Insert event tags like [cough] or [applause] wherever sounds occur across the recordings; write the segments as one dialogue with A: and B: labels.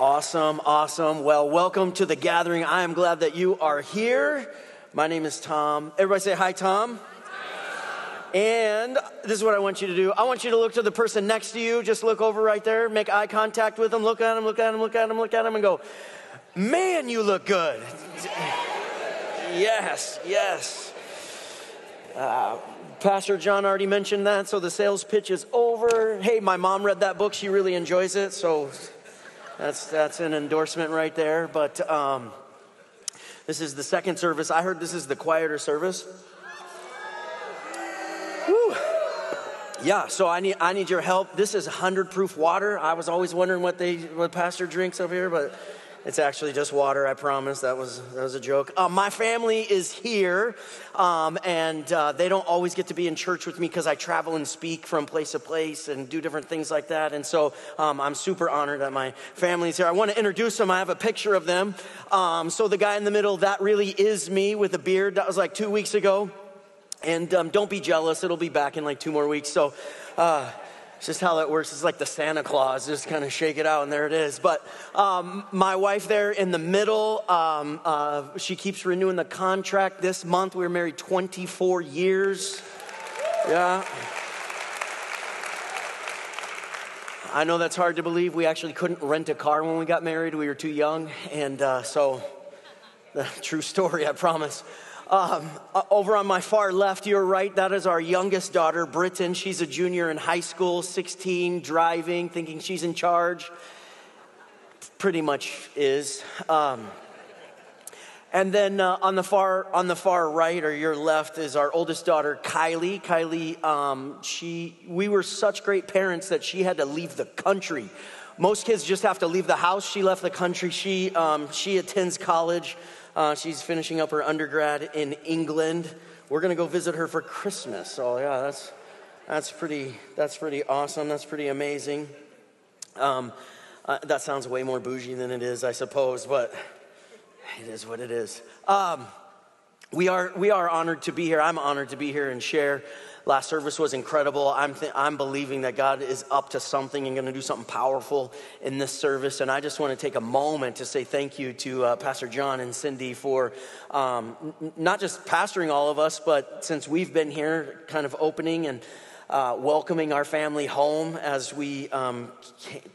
A: Awesome, awesome. Well, welcome to the gathering. I am glad that you are here. My name is Tom. Everybody say hi, Tom. And this is what I want you to do. I want you to look to the person next to you. Just look over right there, make eye contact with them, look at them, look at them, look at them, look at them, and go, Man, you look good. [laughs] yes, yes. Uh, Pastor John already mentioned that, so the sales pitch is over. Hey, my mom read that book. She really enjoys it, so that's, that's an endorsement right there. But um, this is the second service. I heard this is the quieter service. Whew. Yeah, so I need, I need your help. This is 100 proof water. I was always wondering what, they, what Pastor drinks over here, but it's actually just water, I promise. That was, that was a joke. Uh, my family is here, um, and uh, they don't always get to be in church with me because I travel and speak from place to place and do different things like that. And so um, I'm super honored that my family's here. I want to introduce them. I have a picture of them. Um, so the guy in the middle, that really is me with a beard. That was like two weeks ago. And um, don't be jealous, it'll be back in like two more weeks. So, uh, it's just how that works. It's like the Santa Claus, just kind of shake it out, and there it is. But um, my wife there in the middle, um, uh, she keeps renewing the contract this month. We were married 24 years. Yeah. I know that's hard to believe. We actually couldn't rent a car when we got married. We were too young. And uh, so, the [laughs] true story, I promise. Um, uh, over on my far left, you're right, that is our youngest daughter, Britton. She's a junior in high school, 16, driving, thinking she's in charge. Pretty much is. Um, and then uh, on the far on the far right or your left is our oldest daughter, Kylie. Kylie, um, she we were such great parents that she had to leave the country. Most kids just have to leave the house. She left the country. She um, she attends college. Uh, she's finishing up her undergrad in England. We're going to go visit her for Christmas. So yeah, that's that's pretty that's pretty awesome. That's pretty amazing. Um, uh, that sounds way more bougie than it is, I suppose, but it is what it is. Um, we are we are honored to be here. I'm honored to be here and share Last service was incredible. I'm, th- I'm believing that God is up to something and going to do something powerful in this service. And I just want to take a moment to say thank you to uh, Pastor John and Cindy for um, n- not just pastoring all of us, but since we've been here, kind of opening and uh, welcoming our family home as we um,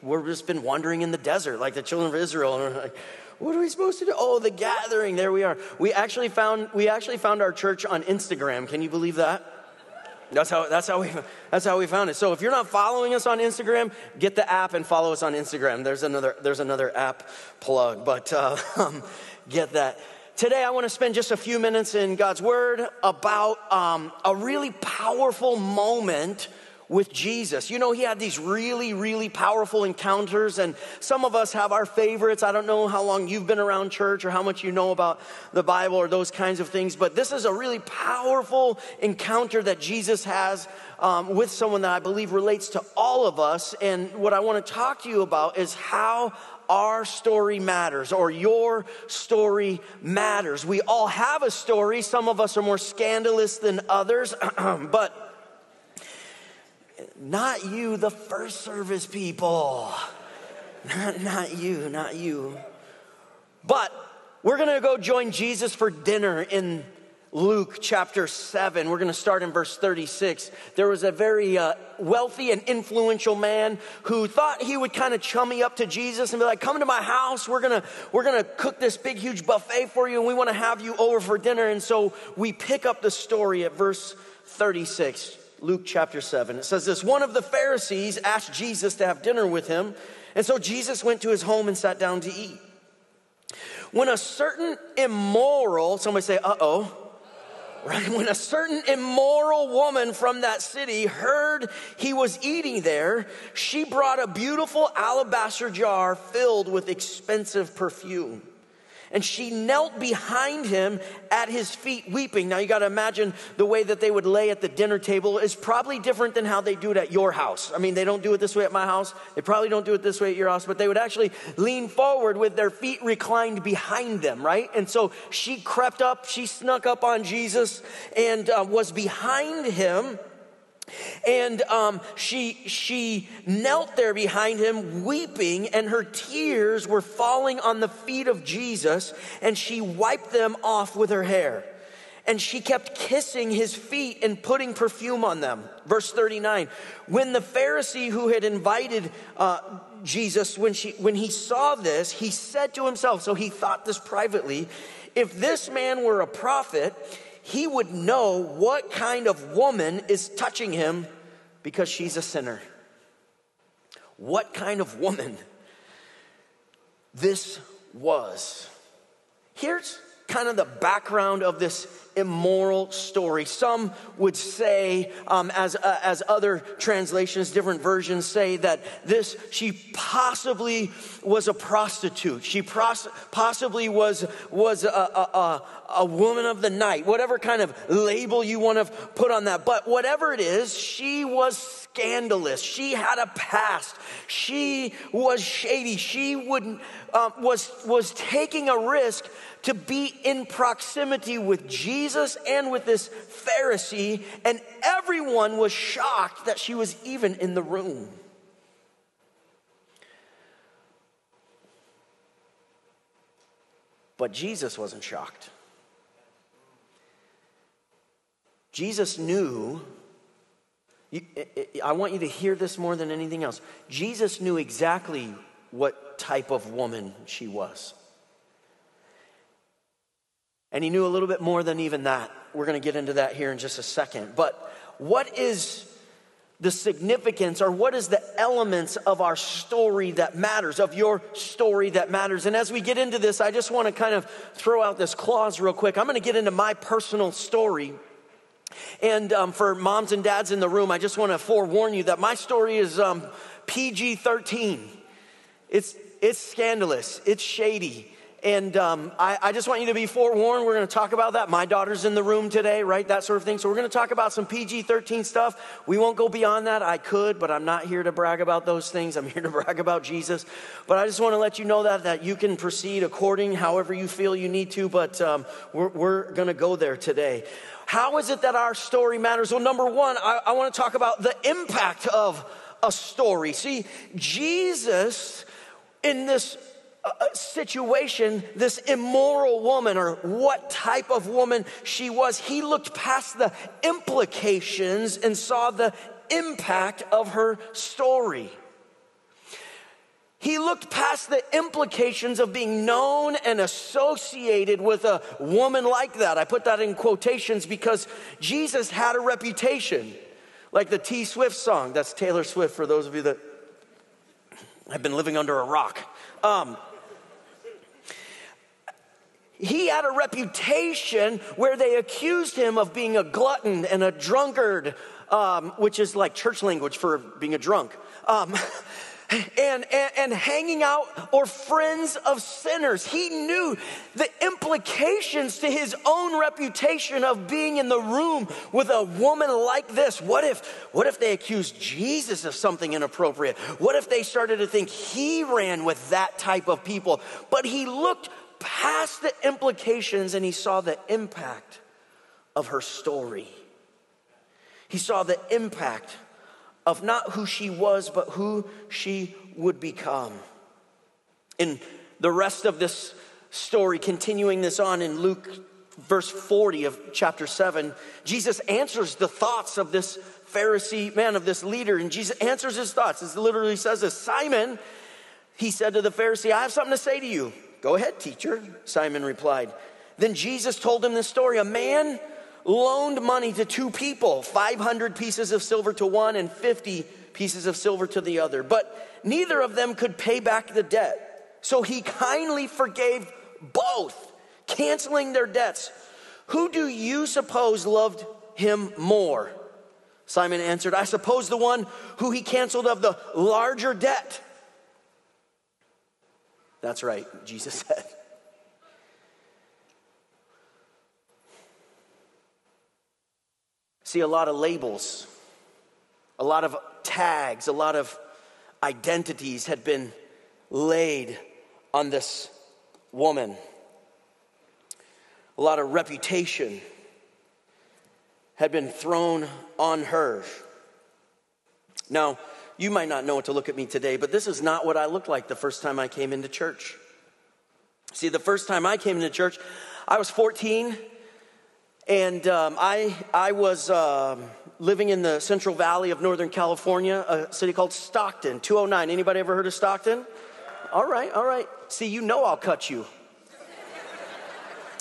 A: we've just been wandering in the desert like the children of Israel. And we're like, what are we supposed to do? Oh, the gathering. There we are. We actually found we actually found our church on Instagram. Can you believe that? That's how, that's, how we, that's how we found it. So if you're not following us on Instagram, get the app and follow us on Instagram. There's another, there's another app plug, but uh, [laughs] um, get that. Today, I want to spend just a few minutes in God's Word about um, a really powerful moment with Jesus. You know, he had these really, really powerful encounters, and some of us have our favorites. I don't know how long you've been around church or how much you know about the Bible or those kinds of things, but this is a really powerful encounter that Jesus has um, with someone that I believe relates to all of us. And what I want to talk to you about is how our story matters or your story matters. We all have a story. Some of us are more scandalous than others, [clears throat] but not you, the first service people. Not, not you, not you. But we're going to go join Jesus for dinner in Luke chapter 7. We're going to start in verse 36. There was a very uh, wealthy and influential man who thought he would kind of chummy up to Jesus and be like, "Come to my house. We're going to we're going to cook this big huge buffet for you and we want to have you over for dinner." And so we pick up the story at verse 36. Luke chapter 7. It says this One of the Pharisees asked Jesus to have dinner with him, and so Jesus went to his home and sat down to eat. When a certain immoral, somebody say, uh oh. Right? When a certain immoral woman from that city heard he was eating there, she brought a beautiful alabaster jar filled with expensive perfume and she knelt behind him at his feet weeping. Now you got to imagine the way that they would lay at the dinner table is probably different than how they do it at your house. I mean, they don't do it this way at my house. They probably don't do it this way at your house, but they would actually lean forward with their feet reclined behind them, right? And so she crept up, she snuck up on Jesus and uh, was behind him And um, she, she knelt there behind him, weeping, and her tears were falling on the feet of Jesus, and she wiped them off with her hair. And she kept kissing his feet and putting perfume on them. Verse 39 When the Pharisee who had invited uh, Jesus, when, she, when he saw this, he said to himself, so he thought this privately, if this man were a prophet, he would know what kind of woman is touching him because she's a sinner. What kind of woman this was. Here's kind of the background of this immoral story. Some would say, um, as, uh, as other translations, different versions say, that this, she possibly was a prostitute. She pros- possibly was, was a, a, a, a woman of the night, whatever kind of label you want to put on that. But whatever it is, she was scandalous. She had a past. She was shady. She would, uh, was, was taking a risk to be in proximity with Jesus and with this Pharisee, and everyone was shocked that she was even in the room. But Jesus wasn't shocked. Jesus knew, Eh, eh, I want you to hear this more than anything else. Jesus knew exactly what type of woman she was. And he knew a little bit more than even that. We're going to get into that here in just a second. But what is the significance or what is the elements of our story that matters, of your story that matters? And as we get into this, I just want to kind of throw out this clause real quick. I'm going to get into my personal story. And um, for moms and dads in the room, I just want to forewarn you that my story is um, PG 13. It's, it's scandalous, it's shady. And um, I, I, just want you to be forewarned. We're going to talk about that. My daughter's in the room today, right? That sort of thing. So we're going to talk about some PG 13 stuff. We won't go beyond that. I could, but I'm not here to brag about those things. I'm here to [laughs] brag about Jesus. But I just want to let you know that, that you can proceed according however you feel you need to. But um, we're, we're going to go there today. How is it that our story matters? Well, number one, I, I want to talk about the impact of a story. See, Jesus in this uh, uh, situation, this immoral woman, or what type of woman she was, he looked past the implications and saw the impact of her story. He looked past the implications of being known and associated with a woman like that. I put that in quotations because Jesus had a reputation, like the T Swift song. That's Taylor Swift for those of you that have been living under a rock. Um, he had a reputation where they accused him of being a glutton and a drunkard, um, which is like church language for being a drunk. Um, [laughs] and, and, and, hanging out or friends of sinners. He knew the implications to his own reputation of being in the room with a woman like this. What if, what if they accused Jesus of something inappropriate? What if they started to think he ran with that type of people? But he looked past the implications and he saw the impact of her story. He saw the impact of not who she was, but who she would become. In the rest of this story, continuing this on in Luke verse 40 of chapter 7, Jesus answers the thoughts of this Pharisee man, of this leader, and Jesus answers his thoughts. It literally says this Simon, he said to the Pharisee, I have something to say to you. Go ahead, teacher, Simon replied. Then Jesus told him this story. A man loaned money to two people 500 pieces of silver to one and 50 pieces of silver to the other. But neither of them could pay back the debt. So he kindly forgave both, canceling their debts. Who do you suppose loved him more? Simon answered, I suppose the one who he canceled of the larger debt. That's right, Jesus [laughs] said. See, a lot of labels, a lot of tags, a lot of identities had been laid on this woman. A lot of reputation had been thrown on her. Now, you might not know what to look at me today, but this is not what I looked like the first time I came into church. See, the first time I came into church, I was 14, and um, I, I was uh, living in the Central Valley of Northern California, a city called Stockton, 209. Anybody ever heard of Stockton? All right, all right. See, you know I'll cut you.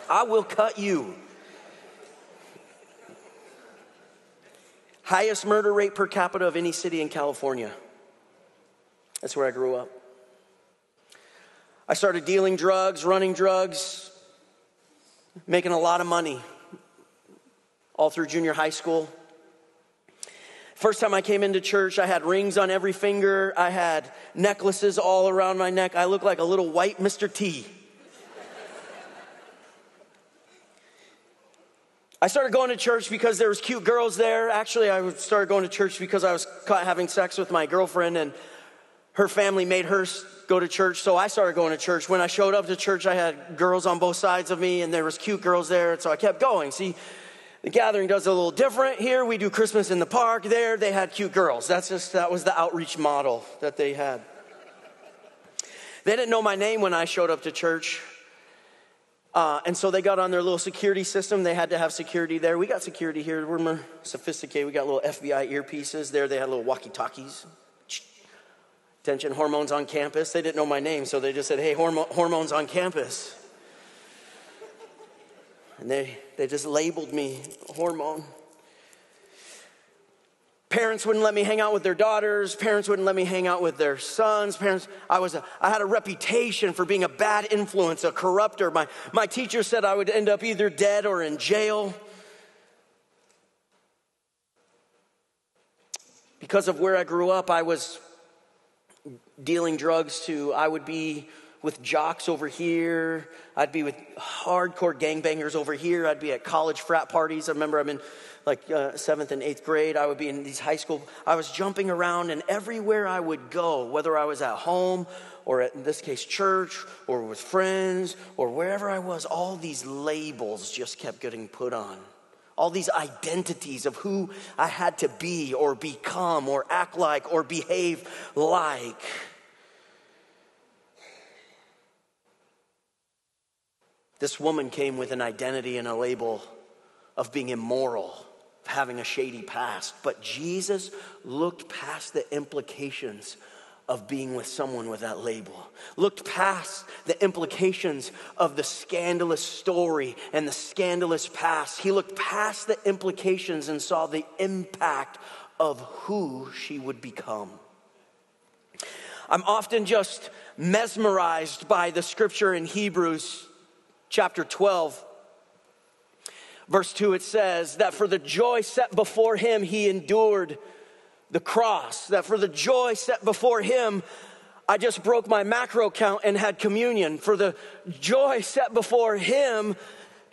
A: I will cut you. Highest murder rate per capita of any city in California. That's where I grew up. I started dealing drugs, running drugs, making a lot of money all through junior high school. First time I came into church, I had rings on every finger. I had necklaces all around my neck. I looked like a little white Mr. T. I started going to church because there was cute girls there. Actually, I started going to church because I was caught having sex with my girlfriend and her family made her go to church, so I started going to church. When I showed up to church, I had girls on both sides of me and there was cute girls there, so I kept going. See, the gathering does a little different here. We do Christmas in the park. There, they had cute girls. That's just that was the outreach model that they had. They didn't know my name when I showed up to church. Uh, and so they got on their little security system. They had to have security there. We got security here. We're more sophisticated. We got little FBI earpieces there. They had little walkie talkies. Attention, hormones on campus. They didn't know my name, so they just said, hey, hormo- hormones on campus. And they, they just labeled me hormone. Parents wouldn't let me hang out with their daughters. Parents wouldn't let me hang out with their sons. Parents, I was, a, I had a reputation for being a bad influence, a corrupter. My, my teacher said I would end up either dead or in jail. Because of where I grew up, I was dealing drugs to, I would be with jocks over here. I'd be with hardcore gangbangers over here. I'd be at college frat parties. I remember I'm in like uh, seventh and eighth grade, I would be in these high school. I was jumping around, and everywhere I would go, whether I was at home or at, in this case, church or with friends or wherever I was, all these labels just kept getting put on. All these identities of who I had to be or become or act like or behave like. This woman came with an identity and a label of being immoral of having a shady past. But Jesus looked past the implications of being with someone with that label, looked past the implications of the scandalous story and the scandalous past. He looked past the implications and saw the impact of who she would become. I'm often just mesmerized by the scripture in Hebrews chapter 12 verse 2, it says that for the joy set before him, he endured the cross. That for the joy set before him, I just broke my macro count and had communion. For the joy set before him,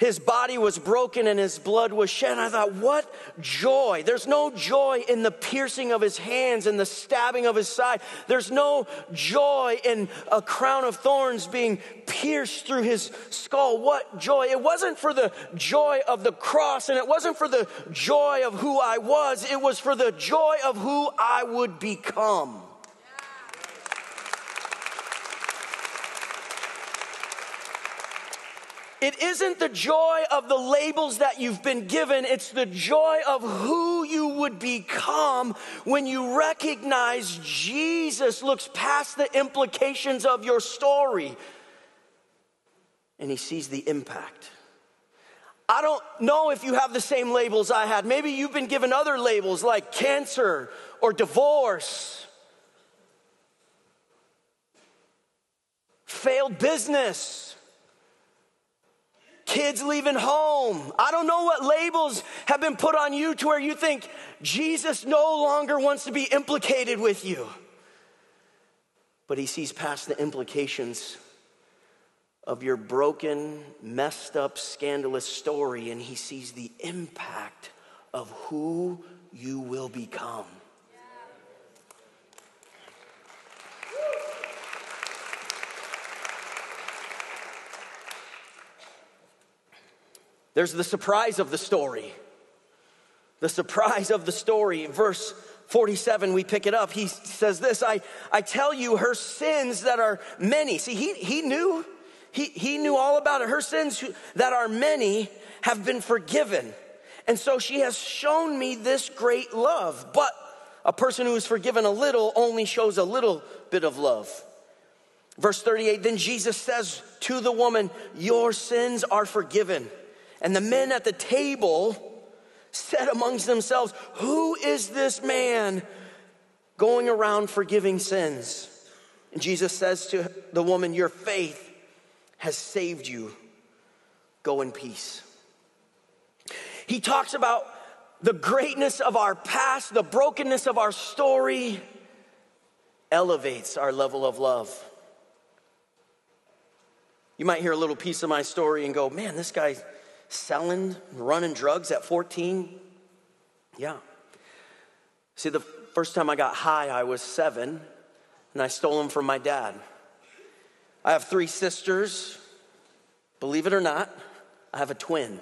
A: his body was broken and his blood was shed. And I thought, what joy. There's no joy in the piercing of his hands and the stabbing of his side. There's no joy in a crown of thorns being pierced through his skull. What joy. It wasn't for the joy of the cross and it wasn't for the joy of who I was. It was for the joy of who I would become. It isn't the joy of the labels that you've been given, it's the joy of who you would become when you recognize Jesus looks past the implications of your story and he sees the impact. I don't know if you have the same labels I had. Maybe you've been given other labels like cancer or divorce, failed business kids leaving home. I don't know what labels have been put on you to where you think Jesus no longer wants to be implicated with you. But he sees past the implications of your broken, messed up, scandalous story, and he sees the impact of who you will become. There's the surprise of the story. The surprise of the story. Verse 47, we pick it up. He says this I, I tell you, her sins that are many. See, he, he knew. He, he knew all about it. Her sins that are many have been forgiven. And so she has shown me this great love. But a person who is forgiven a little only shows a little bit of love. Verse 38 Then Jesus says to the woman, Your sins are forgiven. And the men at the table said amongst themselves, Who is this man going around forgiving sins? And Jesus says to the woman, Your faith has saved you. Go in peace. He talks about the greatness of our past, the brokenness of our story, elevates our level of love. You might hear a little piece of my story and go, man, this guy's selling, running drugs at 14? Yeah. See, the first time I got high, I was seven, and I stole them from my dad. I have three sisters. Believe it or not, I have a twin.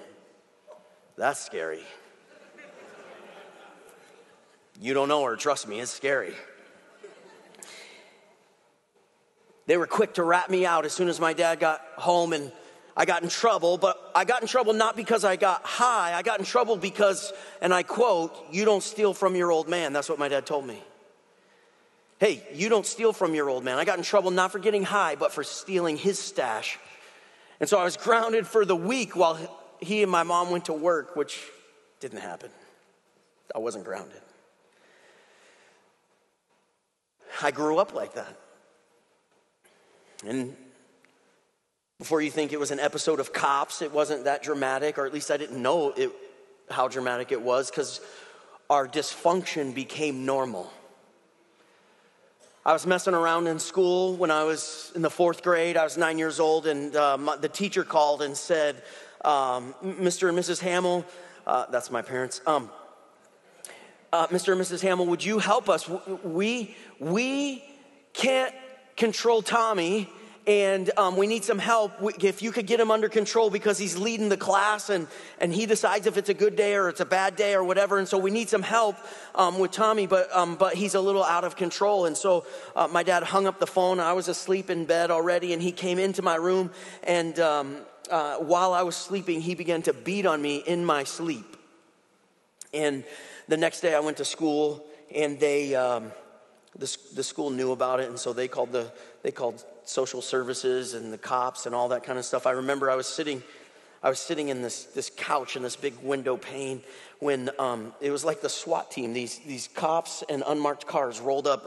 A: That's scary. You don't know her, trust me, it's scary. They were quick to rat me out as soon as my dad got home and I got in trouble, but I got in trouble not because I got high. I got in trouble because, and I quote, you don't steal from your old man. That's what my dad told me. Hey, you don't steal from your old man. I got in trouble not for getting high, but for stealing his stash. And so I was grounded for the week while he and my mom went to work, which didn't happen. I wasn't grounded. I grew up like that. And before you think it was an episode of Cops, it wasn't that dramatic, or at least I didn't know it, how dramatic it was, because our dysfunction became normal. I was messing around in school when I was in the fourth grade. I was nine years old, and uh, my, the teacher called and said, um, Mr. and Mrs. Hammel, uh, that's my parents, um, uh, Mr. and Mrs. Hammel, would you help us? We, we can't control Tommy and um, we need some help. If you could get him under control because he's leading the class and, and he decides if it's a good day or it's a bad day or whatever. And so we need some help um, with Tommy, but, um, but he's a little out of control. And so uh, my dad hung up the phone. I was asleep in bed already, and he came into my room. And um, uh, while I was sleeping, he began to beat on me in my sleep. And the next day I went to school, and they. Um, the, the school knew about it, and so they called the they called social services and the cops and all that kind of stuff. I remember I was sitting, I was sitting in this, this couch in this big window pane when um, it was like the SWAT team. These, these cops and unmarked cars rolled up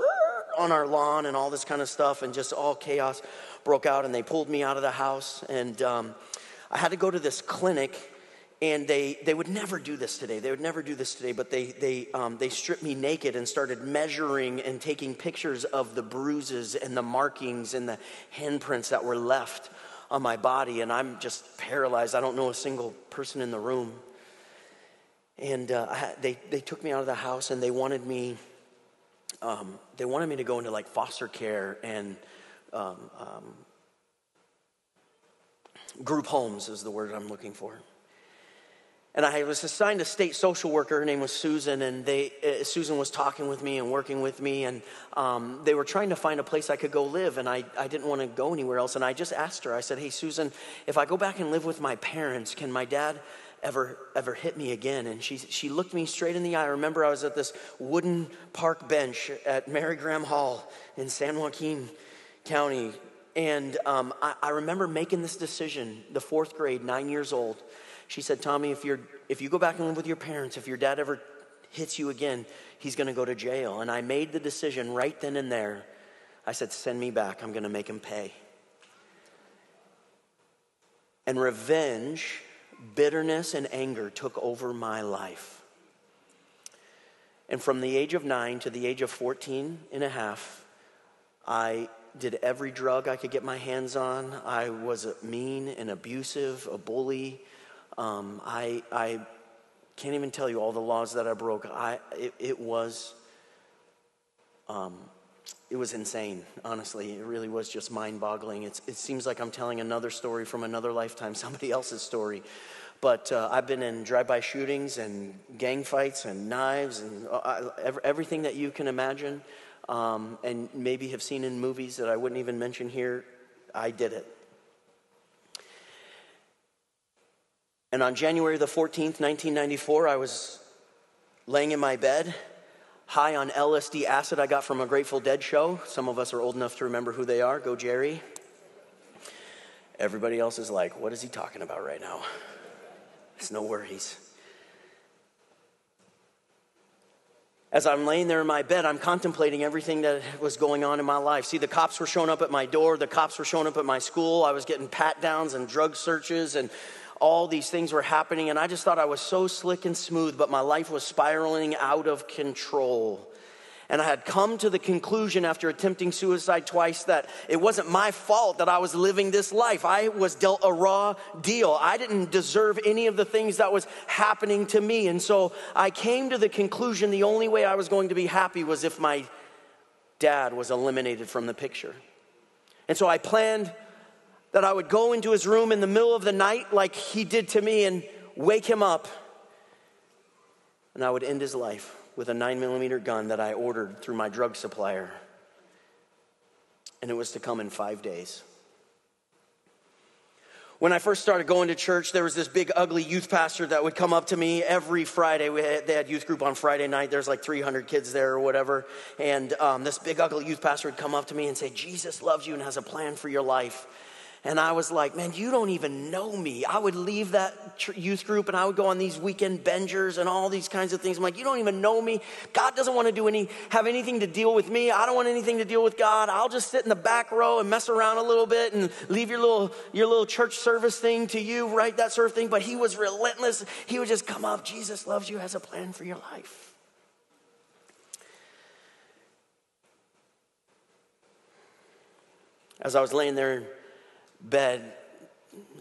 A: on our lawn and all this kind of stuff, and just all chaos broke out. And they pulled me out of the house, and um, I had to go to this clinic and they, they would never do this today. They would never do this today, but they, they, um, they stripped me naked and started measuring and taking pictures of the bruises and the markings and the handprints that were left on my body. And I'm just paralyzed. I don't know a single person in the room. And uh, had, they, they took me out of the house and they wanted me, um, they wanted me to go into like foster care and um, um group homes is the word I'm looking for. And I was assigned a state social worker. Her name was Susan, and they, uh, Susan was talking with me and working with me, and um, they were trying to find a place I could go live, and I, I didn't want to go anywhere else. And I just asked her, I said, Hey, Susan, if I go back and live with my parents, can my dad ever ever hit me again? And she, she looked me straight in the eye. I remember I was at this wooden park bench at Mary Graham Hall in San Joaquin County, and um, I, I remember making this decision, the fourth grade, nine years old she said, Tommy, if, you're, if you go back and live with your parents, if your dad ever hits you again, he's going to go to jail. And I made the decision right then and there. I said, Send me back. I'm going to make him pay. And revenge, bitterness, and anger took over my life. And from the age of nine to the age of 14 and a half, I did every drug I could get my hands on. I was mean and abusive, a bully. Um, I, I can't even tell you all the laws that I broke. I, it, it was, um, it was insane, honestly. It really was just mind boggling. It seems like I'm telling another story from another lifetime, [laughs] somebody else's story. But uh, I've been in drive by shootings and gang fights and knives and uh, everything that you can imagine um, and maybe have seen in movies that I wouldn't even mention here. I did it. And on January the 14th, 1994, I was laying in my bed, high on LSD acid I got from a Grateful Dead show. Some of us are old enough to remember who they are. Go, Jerry. Everybody else is like, what is he talking about right now? It's no worries. As I'm laying there in my bed, I'm contemplating everything that was going on in my life. See, the cops were showing up at my door, the cops were showing up at my school. I was getting pat downs and drug searches and all these things were happening, and I just thought I was so slick and smooth, but my life was spiraling out of control. And I had come to the conclusion after attempting suicide twice that it wasn't my fault that I was living this life. I was dealt a raw deal. I didn't deserve any of the things that was happening to me. And so I came to the conclusion the only way I was going to be happy was if my dad was eliminated from the picture. And so I planned that I would go into his room in the middle of the night, like he did to me, and wake him up. And I would end his life with a nine millimeter gun that I ordered through my drug supplier. And it was to come in five days. When I first started going to church, there was this big, ugly youth pastor that would come up to me every Friday. Had, they had youth group on Friday night. There's like 300 kids there or whatever. And um, this big, ugly youth pastor would come up to me and say, Jesus loves you and has a plan for your life. And I was like, man, you don't even know me. I would leave that youth group and I would go on these weekend bingers and all these kinds of things. I'm like, you don't even know me. God doesn't want to do any, have anything to deal with me. I don't want anything to deal with God. I'll just sit in the back row and mess around a little bit and leave your little, your little church service thing to you, right? That sort of thing. But he was relentless. He would just come up. Jesus loves you, has a plan for your life. As I was laying there bed,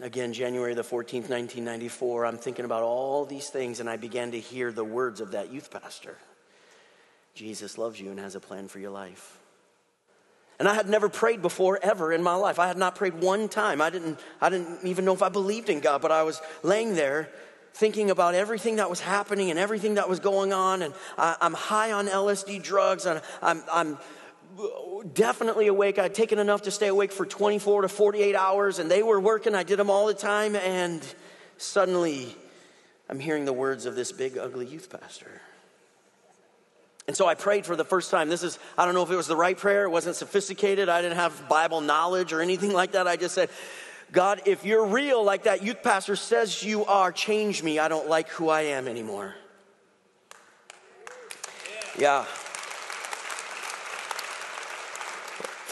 A: again, January the 14th, 1994, I'm thinking about all these things, and I began to hear the words of that youth pastor Jesus loves you and has a plan for your life. And I had never prayed before ever in my life. I had not prayed one time. I didn't, I didn't even know if I believed in God, but I was laying there thinking about everything that was happening and everything that was going on. And I, am high on LSD drugs, and I'm, I'm definitely awake. I'd taken enough to stay awake for 24 to 48 hours, and they were working. I did them all the time, and suddenly I'm hearing the words of this big, ugly youth pastor. And so I prayed for the first time. This is, I don't know if it was the right prayer, it wasn't sophisticated, I didn't have Bible knowledge or anything like that. I just said, God, if you're real, like that youth pastor says you are, change me. I don't like who I am anymore. Yeah.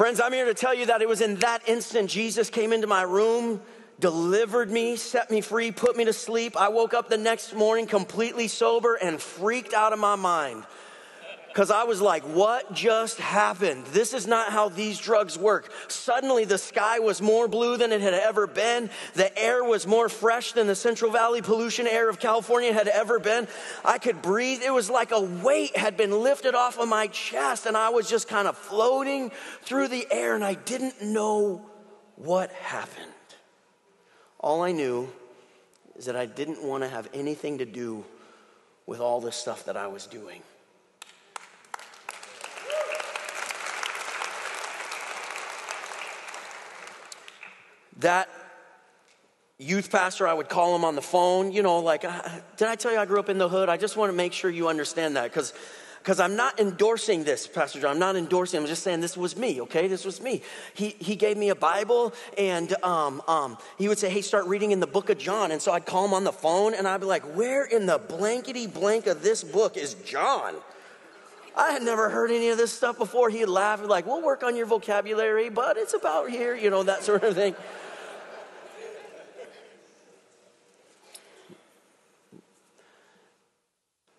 A: Friends, I'm here to tell you that it was in that instant Jesus came into my room, delivered me, set me free, put me to sleep. I woke up the next morning completely sober and freaked out of my mind because I was like, what just happened? This is not how these drugs work. Suddenly, the sky was more blue than it had ever been. The air was more fresh than the Central Valley pollution air of California had ever been. I could breathe. It was like a weight had been lifted off of my chest, and I was just kind of floating through the air, and I didn't know what happened. All I knew is that I didn't want to have anything to do with all the stuff that I was doing. That youth pastor, I would call him on the phone, you know, like, did I tell you I grew up in the hood? I just want to make sure you understand that because because I'm not endorsing this, Pastor John. I'm not endorsing. I'm just saying this was me. Okay, this was me. He he gave me a Bible, and um, um, he would say, "Hey, start reading in the Book of John." And so I'd call him on the phone, and I'd be like, "Where in the blankety blank of this book is John?" I had never heard any of this stuff before. He'd laugh, and like, "We'll work on your vocabulary, but it's about here," you know, that sort of thing.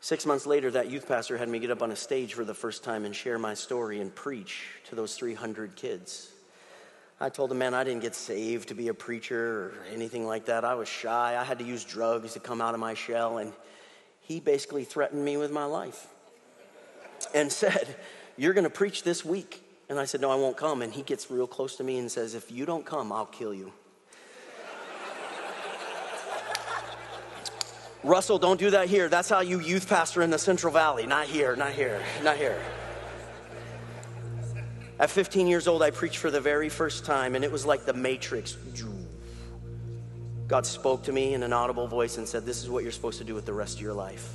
A: Six months later, that youth pastor had me get up on a stage for the first time and share my story and preach to those 300 kids. I told him, man, I didn't get saved to be a preacher or anything like that. I was shy. I had to use drugs to come out of my shell. And he basically threatened me with my life and [laughs] said, You're going to preach this week. And I said, No, I won't come. And he gets real close to me and says, If you don't come, I'll kill you. Russell, don't do that here. That's how you youth pastor in the Central Valley. Not here, not here, not here. At 15 years old, I preached for the very first time, and it was like the Matrix. God spoke to me in an audible voice and said, This is what you're supposed to do with the rest of your life.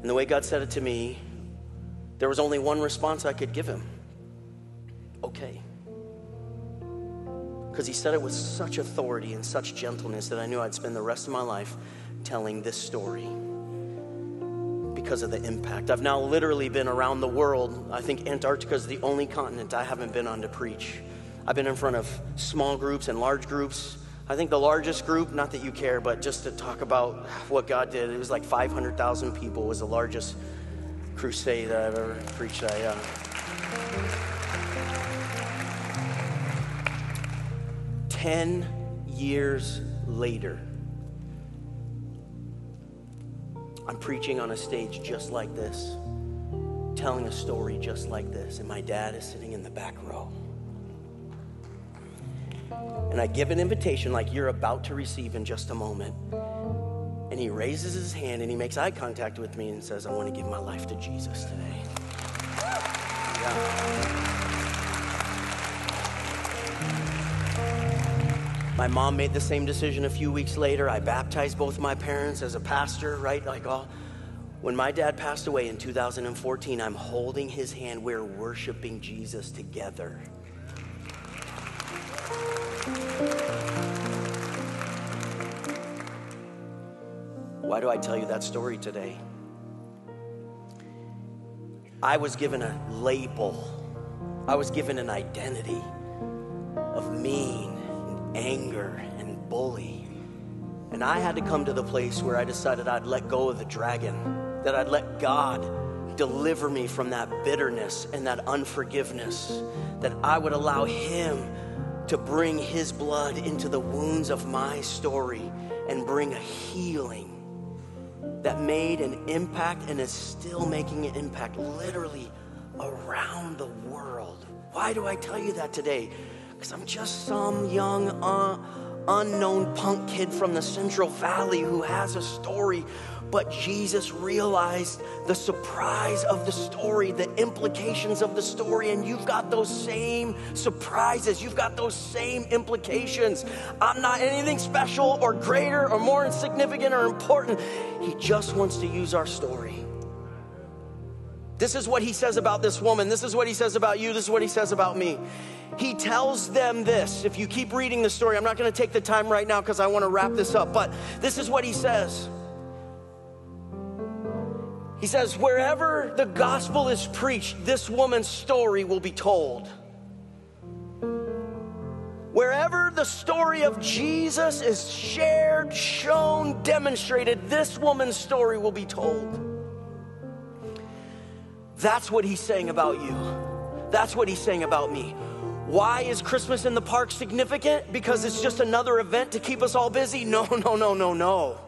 A: And the way God said it to me, there was only one response I could give him okay. Because he said it with such authority and such gentleness that I knew I'd spend the rest of my life telling this story because of the impact. I've now literally been around the world. I think Antarctica is the only continent I haven't been on to preach. I've been in front of small groups and large groups. I think the largest group, not that you care, but just to talk about what God did, it was like 500,000 people was the largest crusade that I've ever preached at. Yeah. Ten years later, I'm preaching on a stage just like this, telling a story just like this, and my dad is sitting in the back row. And I give an invitation like you're about to receive in just a moment. And he raises his hand and he makes eye contact with me and says, I want to give my life to Jesus today. Yeah. My mom made the same decision a few weeks later. I baptized both my parents as a pastor, right? Like all. When my dad passed away in 2014, I'm holding his hand. We're worshiping Jesus together. Why do I tell you that story today? I was given a label, I was given an identity of mean anger and bully. And I had to come to the place where I decided I'd let go of the dragon, that I'd let God deliver me from that bitterness and that unforgiveness, that I would allow Him to bring His blood into the wounds of my story and bring a healing that made an impact and is still making an impact literally around the world. Why do I tell you that today? Because I'm just some young, uh, unknown punk kid from the Central Valley who has a story but Jesus realized the surprise of the story, the implications of the story, and you've got those same surprises. You've got those same implications. I'm not anything special or greater or more insignificant or important. He just wants to use our story. This is what he says about this woman. This is what he says about you. This is what he says about me. He tells them this. If you keep reading the story, I'm not going to take the time right now because I want to wrap this up, but this is what he says. He says, wherever the gospel is preached, this woman's story will be told. Wherever the story of Jesus is shared, shown, demonstrated, this woman's story will be told. That's what he's saying about you. That's what he's saying about me. Why is Christmas in the park significant? Because it's just another event to keep us all busy? [laughs] No, no, no, no, no.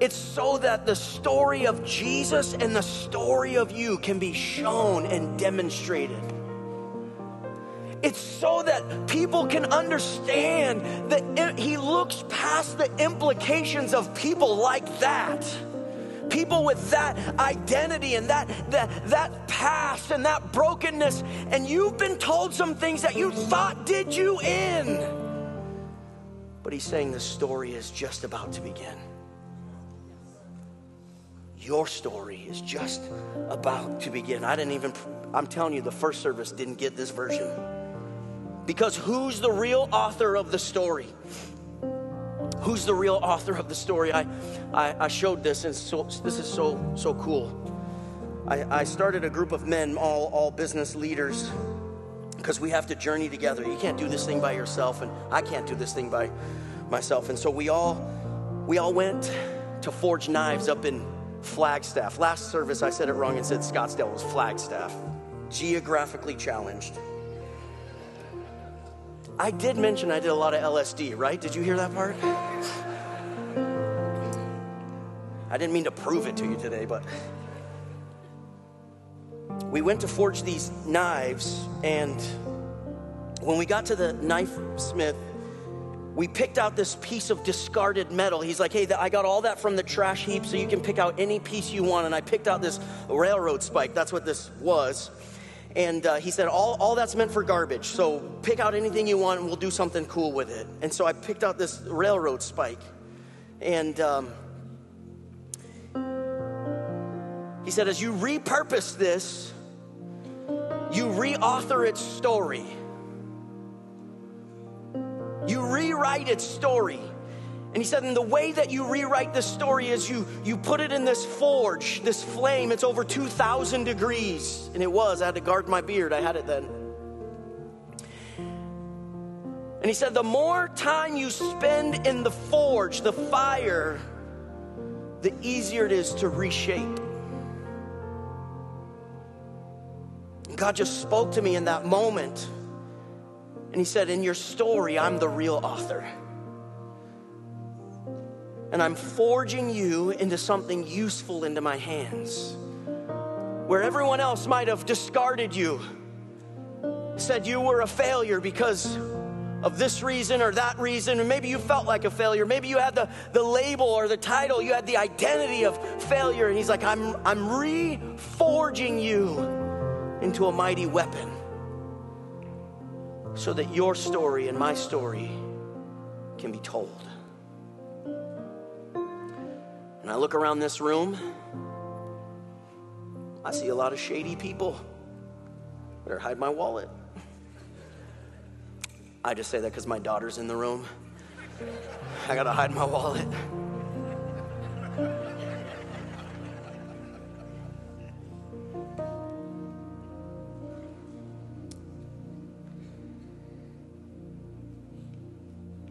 A: It's so that the story of Jesus and the story of you can be shown and demonstrated. It's so that people can understand that he looks past the implications of people like that. People with that identity and that, that, that past and that brokenness, and you've been told some things that you thought did you in. But he's saying the story is just about to begin. Your story is just about to begin. I didn't even, I'm telling you, the first service didn't get this version. Because who's the real author of the story? Who's the real author of the story? I, I, I showed this, and so, this is so, so cool. I, I started a group of men, all, all business leaders, because we have to journey together. You can't do this thing by yourself, and I can't do this thing by myself. And so we all, we all went to forge knives up in Flagstaff. Last service, I said it wrong and said Scottsdale was Flagstaff. Geographically challenged. I did mention I did a lot of LSD, right? Did you hear that part? I didn't mean to prove it to you today, but we went to forge these knives, and when we got to the knife smith, we picked out this piece of discarded metal. He's like, hey, I got all that from the trash heap, so you can pick out any piece you want. And I picked out this railroad spike. That's what this was. And uh, he said, all, all that's meant for garbage. So pick out anything you want and we'll do something cool with it. And so I picked out this railroad spike. And um, he said, as you repurpose this, you reauthor its story. You rewrite its story. And he said, and the way that you rewrite this story is you, you put it in this forge, this flame. It's over 2,000 degrees. And it was. I had to guard my beard. I had it then. And he said, the more time you spend in the forge, the fire, the easier it is to reshape. God just spoke to me in that moment. And he said, In your story, I'm the real author and I'm forging you into something useful into my hands. Where everyone else might have discarded you, said you were a failure because of this reason or that reason, or maybe you felt like a failure. Maybe you had the, the label or the title, you had the identity of failure. And he's like, I'm, I'm reforging you into a mighty weapon so that your story and my story can be told. And I look around this room, I see a lot of shady people. Better hide my wallet. I just say that because my daughter's in the room. I gotta hide my wallet.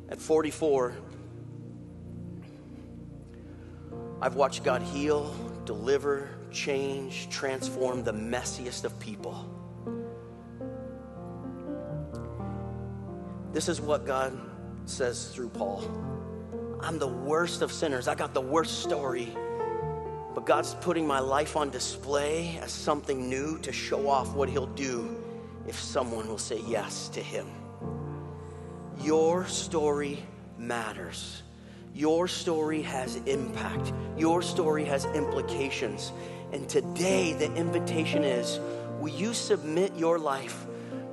A: At 44, I've watched God heal, deliver, change, transform the messiest of people. This is what God says through Paul. I'm the worst of sinners. I got the worst story. But God's putting my life on display as something new to show off what He'll do if someone will say yes to Him. Your story matters. Your story has impact, your story has implications. And today, the invitation is will you submit your life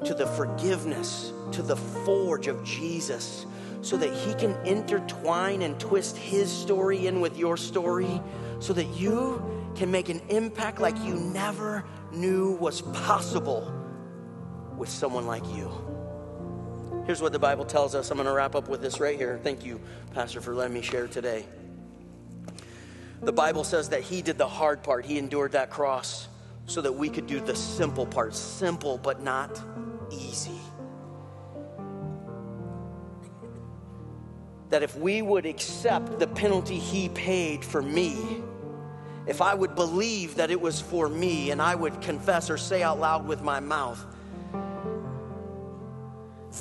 A: to the forgiveness, to the forge of Jesus, so that He can intertwine and twist His story in with your story, so that you can make an impact like you never knew was possible with someone like you. Here's what the Bible tells us. I'm going to wrap up with this right here. Thank you, Pastor, for letting me share today. The Bible says that He did the hard part, He endured that cross so that we could do the simple part. Simple, but not easy. That if we would accept the penalty He paid for me, if I would believe that it was for me and I would confess or say out loud with my mouth,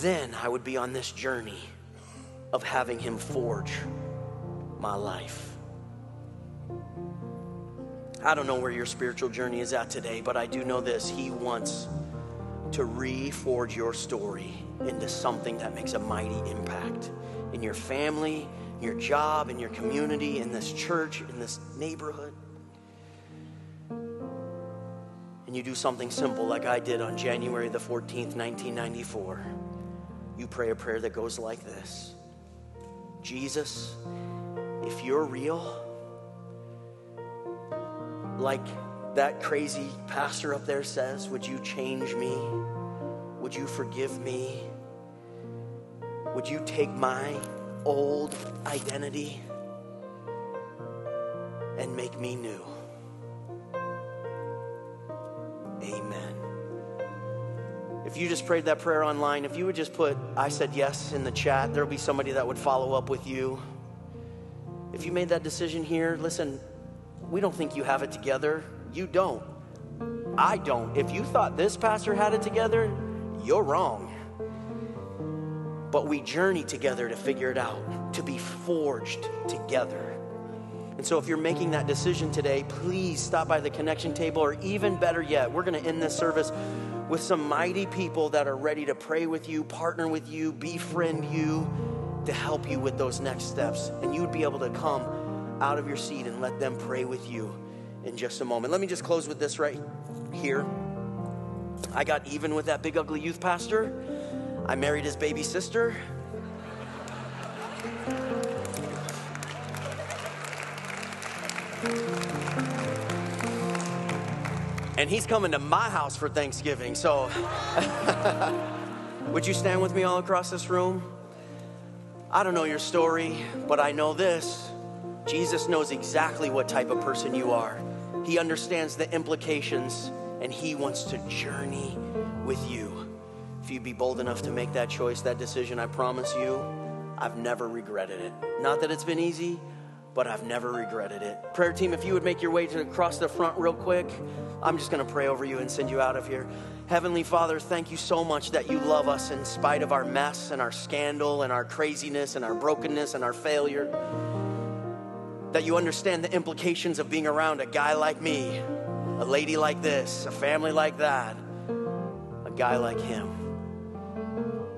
A: then I would be on this journey of having Him forge my life. I don't know where your spiritual journey is at today, but I do know this He wants to reforge your story into something that makes a mighty impact in your family, your job, in your community, in this church, in this neighborhood. And you do something simple like I did on January the 14th, 1994 you pray a prayer that goes like this Jesus, if you're real, like that crazy pastor up there says, would you change me? Would you forgive me? Would you take my old identity and make me new? If you just prayed that prayer online, if you would just put, I said yes in the chat, there'll be somebody that would follow up with you. If you made that decision here, listen, we don't think you have it together. You don't. I don't. If you thought this pastor had it together, you're wrong. But we journey together to figure it out, to be forged together. And so, if you're making that decision today, please stop by the connection table, or even better yet, we're going to end this service with some mighty people that are ready to pray with you, partner with you, befriend you, to help you with those next steps. And you would be able to come out of your seat and let them pray with you in just a moment. Let me just close with this right here. I got even with that big ugly youth pastor. I married his baby sister. And he's coming to my house for Thanksgiving. So, [laughs] would you stand with me all across this room? I don't know your story, but I know this Jesus knows exactly what type of person you are. He understands the implications and He wants to journey with you. If you'd be bold enough to make that choice, that decision, I promise you, I've never regretted it. Not that it's been easy, but I've never regretted it. Prayer team, if you would make your way to across the front real quick, I'm just going to pray over you and send you out of here. Heavenly Father, thank you so much that you love us in spite of our mess and our scandal and our craziness and our brokenness and our failure. That you understand the implications of being around a guy like me, a lady like this, a family like that, a guy like him.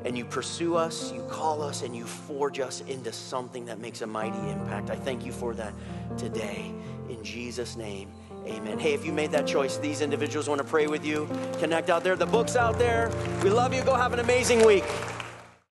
A: And you pursue us, you call us, and you forge us into something that makes a mighty impact. I thank you for that today. In Jesus' name. Amen. Hey, if you made that choice, these individuals want to pray with you. Connect out there. The book's out there. We love you. Go have an amazing week.